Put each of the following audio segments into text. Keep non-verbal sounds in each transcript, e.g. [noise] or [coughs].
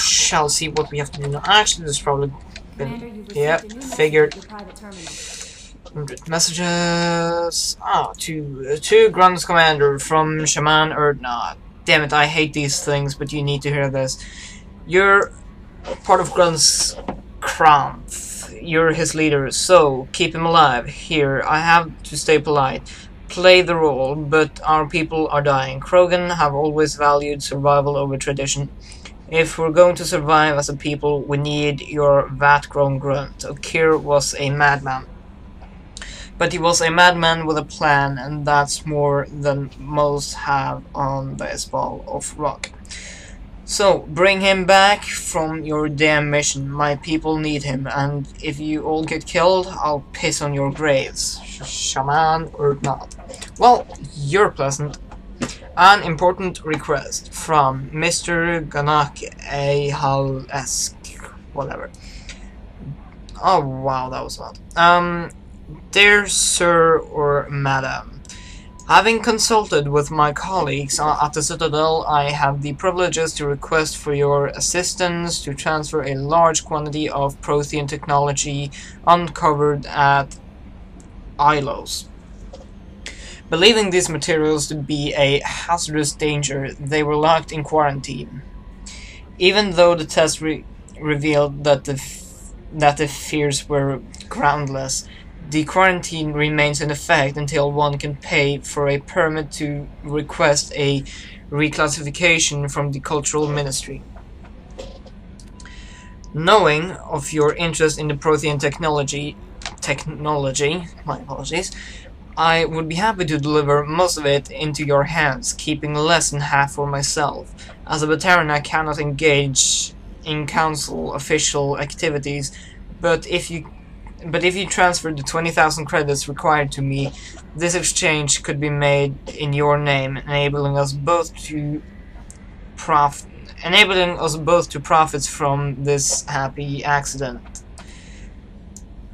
shall see what we have to do now. Actually, there's probably been... you've Yeah, received a new figured. message at your private terminal. 100 messages. Ah, to, uh, to Grunt's commander from Shaman Urdnot. Damn it, I hate these things, but you need to hear this. You're part of Grunt's krantt. You're his leader, so keep him alive. Here, I have to stay polite. Play the role, but our people are dying. Krogan have always valued survival over tradition. If we're going to survive as a people, we need your vat-grown grunt. Okeer was a madman. But he was a madman with a plan, and that's more than most have on this ball of rock. So, bring him back from your damn mission. My people need him, and if you all get killed, I'll piss on your graves. Sh- shaman or not. Well, you're pleasant. An important request from Mr. Ganak A. Hal-esque. Whatever. Oh, wow, that was loud. Um, Dear Sir or Madam, having consulted with my colleagues at the Citadel, I have the privileges to request for your assistance to transfer a large quantity of Prothean technology uncovered at Ilos. Believing these materials to be a hazardous danger, they were locked in quarantine. Even though the test re- revealed that the that the fears were groundless, the quarantine remains in effect until one can pay for a permit to request a reclassification from the Cultural Ministry. Knowing of your interest in the Prothean technology, technology, my apologies, I would be happy to deliver most of it into your hands, keeping less than half for myself. As a veteran, I cannot engage in council official activities, but if you but if you transfer the 20,000 credits required to me, this exchange could be made in your name, enabling us both to prof enabling us both to profits from this happy accident.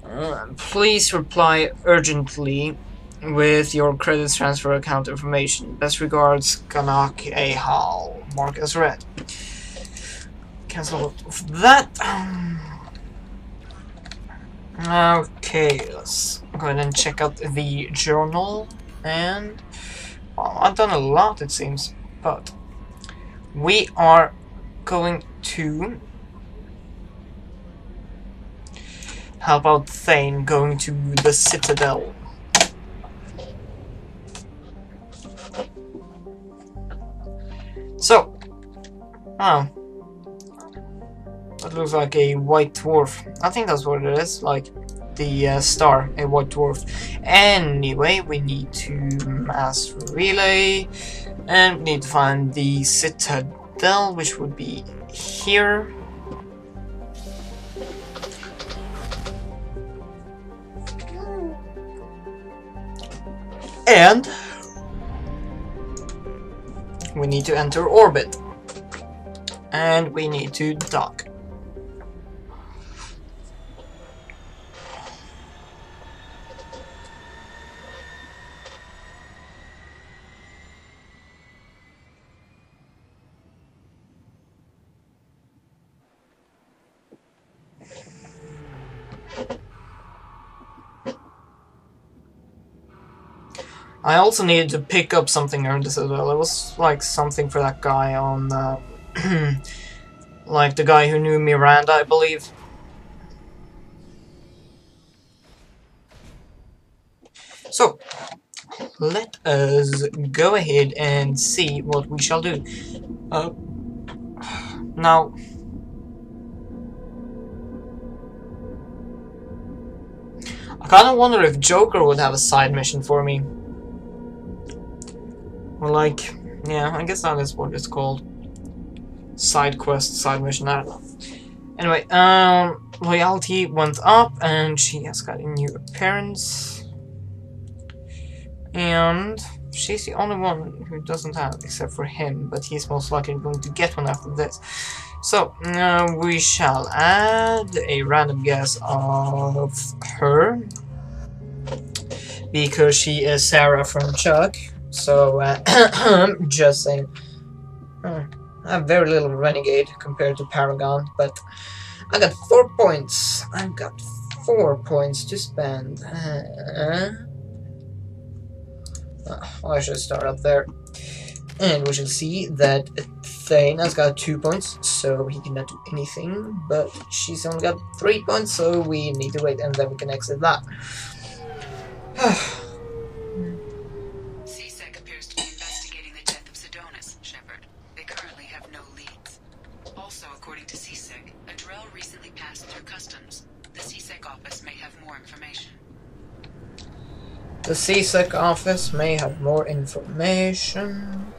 Uh, please reply urgently with your credits transfer account information. Best regards, Kanak A. Hall. Mark as read. Cancel that. Okay, let's go ahead and check out the journal. And well, I've done a lot, it seems, but we are going to help out Thane going to the Citadel. Oh, that looks like a white dwarf. I think that's what it is, like the uh, star, a white dwarf. Anyway, we need to mass relay, and we need to find the citadel, which would be here. And we need to enter orbit. And we need to dock. I also needed to pick up something around this as well. It was like something for that guy on, uh, [clears throat] like the guy who knew Miranda, I believe. So, let us go ahead and see what we shall do. Uh, now, I kind of wonder if Joker would have a side mission for me. Or like, yeah, I guess that is what it's called. Side quest, side mission, I don't know. Anyway, um, loyalty went up and she has got a new appearance. And she's the only one who doesn't have, except for him, but he's most likely going to get one after this. So, uh, we shall add a random guess of her. Because she is Sarah from Chuck. So, uh, [coughs] just saying. Uh, I have very little Renegade compared to Paragon, but I got four points. I've got four points to spend. Uh, well, I should start up there. And we shall see that Thane has got two points, so he cannot do anything, but she's only got three points, so we need to wait and then we can exit that. [sighs] [sighs] C-Sec office may have more information.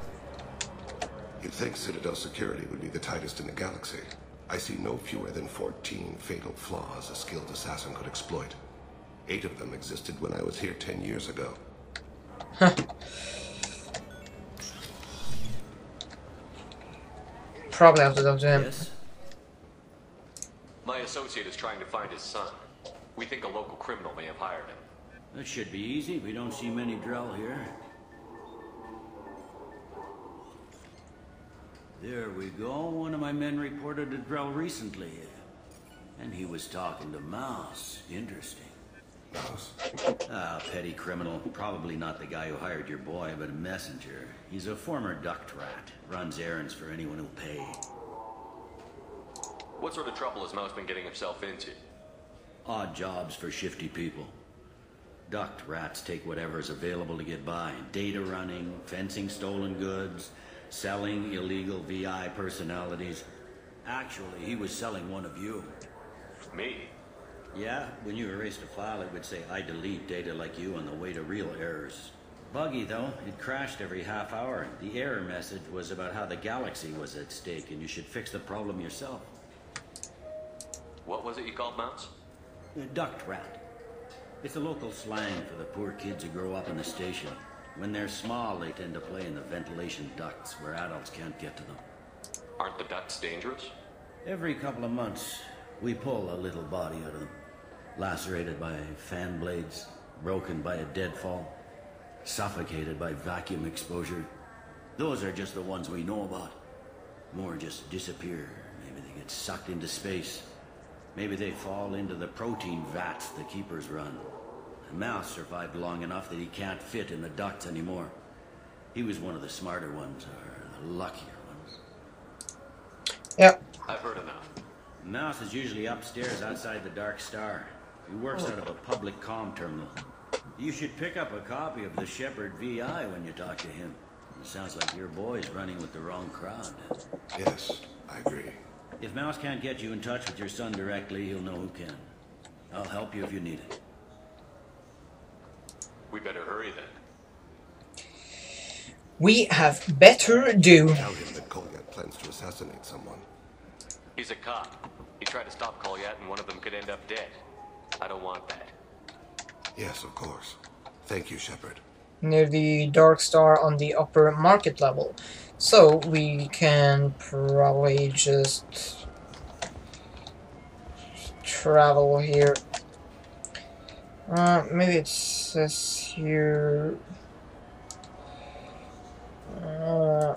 You'd think Citadel security would be the tightest in the galaxy. I see no fewer than 14 fatal flaws a skilled assassin could exploit. Eight of them existed when I was here 10 years ago. Probably after to talk to him. Yes? My associate is trying to find his son. We think a local criminal may have hired him. That should be easy. We don't see many Drell here. There we go. One of my men reported a Drell recently. And he was talking to Mouse. Interesting. Mouse. Ah, petty criminal. Probably not the guy who hired your boy, but a messenger. He's a former duct rat. Runs errands for anyone who'll pay. What sort of trouble has Mouse been getting himself into? Odd jobs for shifty people. Duct rats take whatever's available to get by. Data running, fencing stolen goods, selling illegal VI personalities. Actually, he was selling one of you. Me? Yeah, when you erased a file, it would say, I delete data like you on the way to real errors. Buggy, though. It crashed every half hour. The error message was about how the galaxy was at stake, and you should fix the problem yourself. What was it you called Mouse? A duct rat. It's a local slang for the poor kids who grow up in the station. When they're small, they tend to play in the ventilation ducts where adults can't get to them. Aren't the ducts dangerous? Every couple of months, we pull a little body out of them. Lacerated by fan blades, broken by a deadfall, suffocated by vacuum exposure. Those are just the ones we know about. More just disappear. Maybe they get sucked into space. Maybe they fall into the protein vats the keepers run. And Mouse survived long enough that he can't fit in the ducts anymore. He was one of the smarter ones, or the luckier ones. Yep. I've heard enough. Mouse is usually upstairs outside the Dark Star. He works oh. out of a public comm terminal. You should pick up a copy of the Shepard VI when you talk to him. It sounds like your boy's running with the wrong crowd. Yes, I agree. If Mouse can't get you in touch with your son directly, he'll know who can. I'll help you if you need it. We better hurry then. We have better do. Tell him that Kolyat plans to assassinate someone. He's a cop. He tried to stop Kolyat and one of them could end up dead. I don't want that. Yes, of course. Thank you, Shepard. Near the Dark Star on the upper market level. So we can probably just travel here. Uh, maybe it says here. Uh,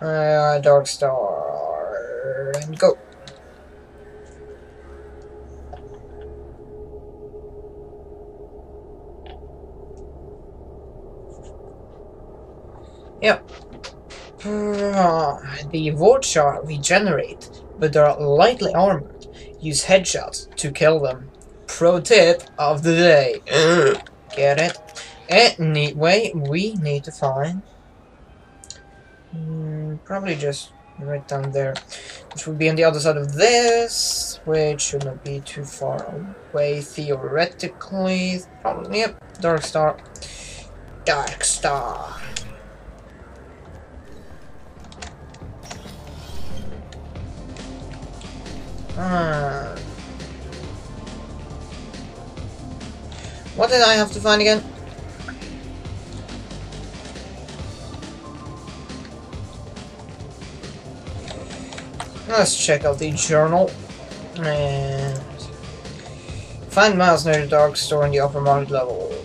uh, Dark Star and go. Yep. The Vorcha regenerate, but they are lightly armored. Use headshots to kill them. Pro tip of the day. Get it? Anyway, we need to find... Hmm, probably just right down there. Which would be on the other side of this, which should not be too far away theoretically. Probably, yep, Dark Star. Dark Star. Ah. What did I have to find again? Let's check out the journal. And find Miles near the dark store in the upper market level.